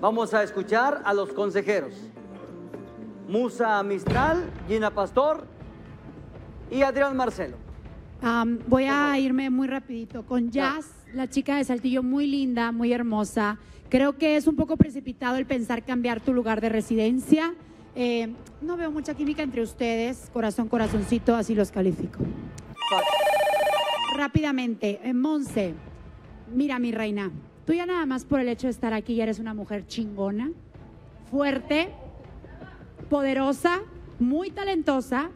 Vamos a escuchar a los consejeros. Musa Mistral, Gina Pastor y Adrián Marcelo. Voy a irme muy rapidito con Jazz, la chica de Saltillo, muy linda, muy hermosa. Creo que es un poco precipitado el pensar cambiar tu lugar de residencia. Eh, no veo mucha química entre ustedes, corazón, corazoncito, así los califico. Rápidamente, eh, Monse, mira mi reina, tú ya nada más por el hecho de estar aquí ya eres una mujer chingona, fuerte, poderosa, muy talentosa,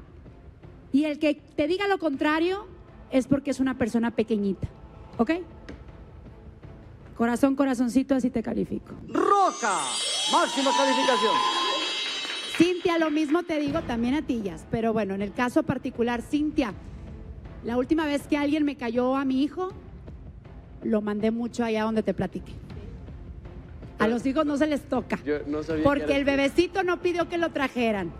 y el que te diga lo contrario es porque es una persona pequeñita, ¿ok? Corazón, corazoncito, así te califico. Roca, máxima calificación. Cintia, lo mismo te digo también a ti, Jazz, pero bueno, en el caso particular, Cintia, la última vez que alguien me cayó a mi hijo, lo mandé mucho allá donde te platiqué. A los hijos no se les toca. Yo no sabía que Porque el bebecito no pidió que lo trajeran.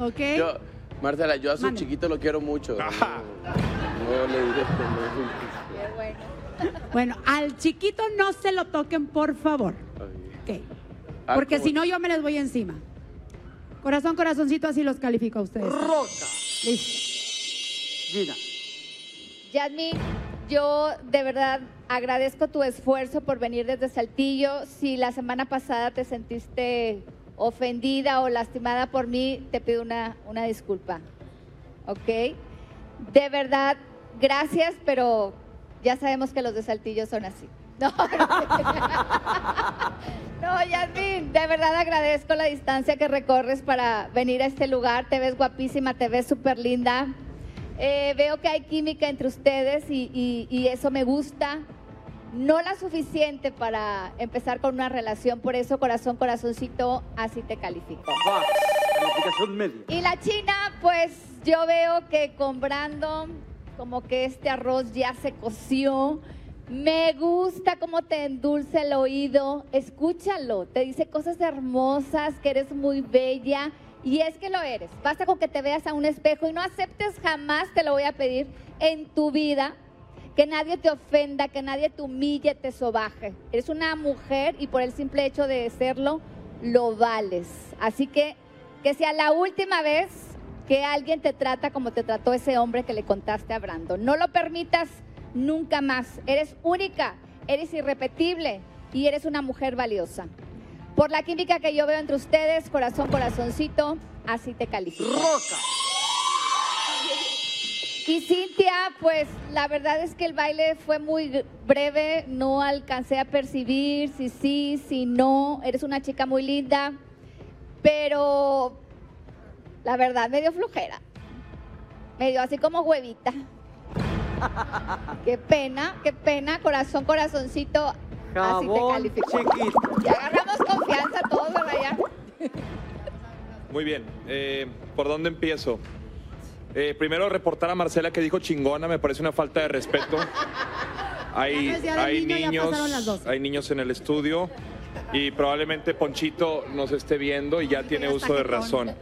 ¿Ok? Yo, Marcela, yo a su Mande. chiquito lo quiero mucho. No, no le diré que no. Bueno, al chiquito no se lo toquen, por favor. Ok. Ah, Porque si no, yo me les voy encima. Corazón, corazoncito, así los califico a ustedes. Roca, Listo. Gina. Yasmin, yo de verdad agradezco tu esfuerzo por venir desde Saltillo. Si la semana pasada te sentiste ofendida o lastimada por mí, te pido una, una disculpa. ¿Ok? De verdad, gracias, pero ya sabemos que los de Saltillo son así. No, no, Yasmin, de verdad agradezco la distancia que recorres para venir a este lugar. Te ves guapísima, te ves súper linda. Eh, veo que hay química entre ustedes y, y- y eso me gusta. No la suficiente para empezar con una relación, por eso corazón, corazoncito, así te califico. Media. Y la china, pues yo veo que con Brandon, como que este arroz ya se coció. Me gusta cómo te endulce el oído. Escúchalo, te dice cosas hermosas, que eres muy bella. Y es que lo eres. Basta con que te veas a un espejo y no aceptes jamás, te lo voy a pedir, en tu vida, que nadie te ofenda, que nadie te humille, te sobaje. Eres una mujer y por el simple hecho de serlo, lo vales. Así que que sea la última vez que alguien te trata como te trató ese hombre que le contaste a Brandon. No lo permitas nunca más. Eres única, eres irrepetible y eres una mujer valiosa. Por la química que yo veo entre ustedes, corazón, corazoncito, así te califico. Roca, Y Cintia, pues la verdad es que el baile fue muy breve, no alcancé a percibir si sí, si no. Eres una chica muy linda, pero la verdad me dio flojera. Me dio así como huevita. qué pena, qué pena, corazón, corazoncito, así te jabón califico. chiquito. Ya agarramos confianza todos, ¿verdad? Ya. Muy bien. eh, ¿Por dónde empiezo? Eh, primero, reportar a Marcela que dijo chingona, me parece una falta de respeto. Hay, niño, niños, hay niños en el estudio y probablemente Ponchito nos esté viendo y ya tiene uso de razón.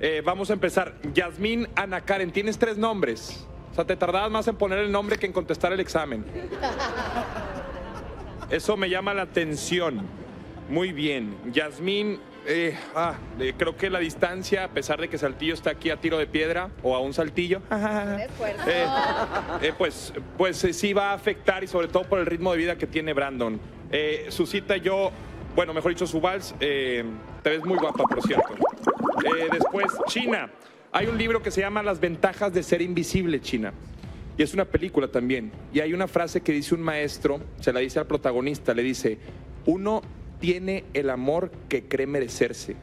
Eh, vamos a empezar. Yasmín Ana Karen, tienes tres nombres. O sea, te tardabas más en poner el nombre que en contestar el examen. Eso me llama la atención. Muy bien. Yasmín, eh, ah, eh, creo que la distancia, a pesar de que Saltillo está aquí a tiro de piedra o a un saltillo, eh, eh, pues, pues sí va a afectar y sobre todo por el ritmo de vida que tiene Brandon. Eh, su cita yo, bueno, mejor dicho, su vals, eh, te ves muy guapa, por cierto. Después, China. Hay un libro que se llama Las ventajas de ser invisible, China. Y es una película también. Y hay una frase que dice un maestro, se la dice al protagonista, le dice, uno tiene el amor que cree merecerse.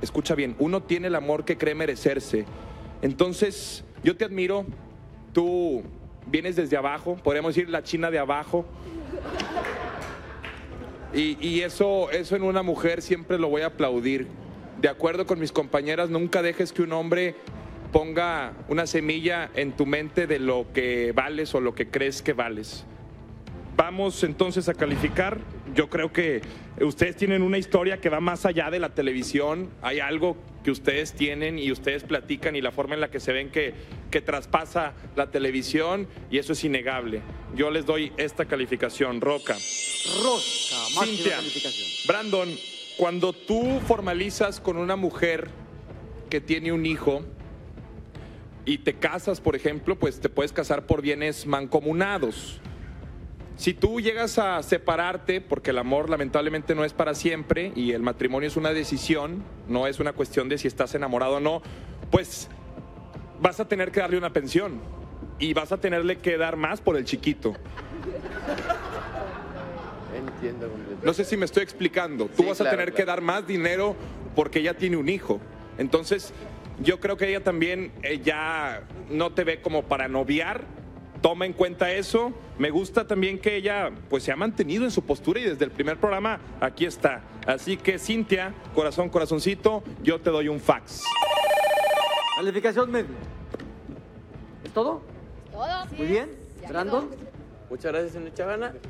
Escucha bien, uno tiene el amor que cree merecerse. Entonces, yo te admiro, tú vienes desde abajo, podríamos decir la China de abajo. Y, eso, eso en una mujer siempre lo voy a aplaudir. De acuerdo con mis compañeras, nunca dejes que un hombre ponga una semilla en tu mente de lo que vales o lo que crees que vales. vamos entonces a calificar. Yo creo que ustedes tienen una historia que va más allá de la televisión. Hay algo que ustedes tienen y ustedes platican y la forma en la que se ven que, que traspasa la televisión y eso es innegable. Yo les doy esta calificación, Roca. Rosca, máxima Cintia, calificación. Brandon, cuando tú formalizas con una mujer que tiene un hijo y te casas, por ejemplo, pues te puedes casar por bienes mancomunados. Si tú llegas a separarte, porque el amor lamentablemente no es para siempre y el matrimonio es una decisión, no es una cuestión de si estás enamorado o no, pues vas a tener que darle una pensión y vas a tenerle que dar más por el chiquito. Entiendo. No sé si me estoy explicando. Tú Sí, vas a claro, tener que dar más dinero porque ella tiene un hijo. Entonces, yo creo que ella también eh, ya no te ve como para noviar. Toma en cuenta eso. Me gusta también que ella pues se ha mantenido en su postura y desde el primer programa aquí está. Así que Cintia, corazón, corazoncito, yo te doy un fax. Calificación media. ¿Es todo? Todo. Muy bien. Brandon. Muchas gracias, señor Chavana.